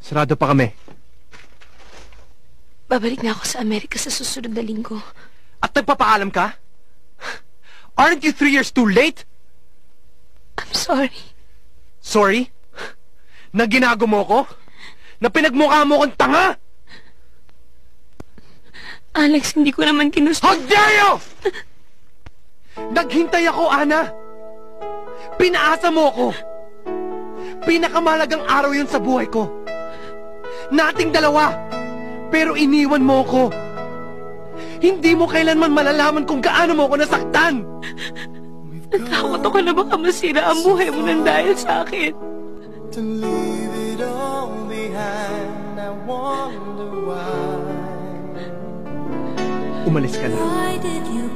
Sarado pa kami. Babalik na ako sa Amerika sa susunod na linggo. At nagpapaalam ka? Aren't you three years too late? I'm sorry. Sorry? Na ginago mo ko? Na pinagmukha mo kong tanga? Alex, hindi ko naman ginusto. How dare you! Naghintay ako, Ana. Pinaasa mo ako. Pinakamalagang araw yun sa buhay ko. Nating dalawa. Pero iniwan mo ako. Hindi mo kailanman malalaman kung gaano mo ako nasaktan. Natakot ako na baka masira ang buhay mo nang dahil sa akin. to leave it all behind. I wonder why. Umalis ka na. Why did you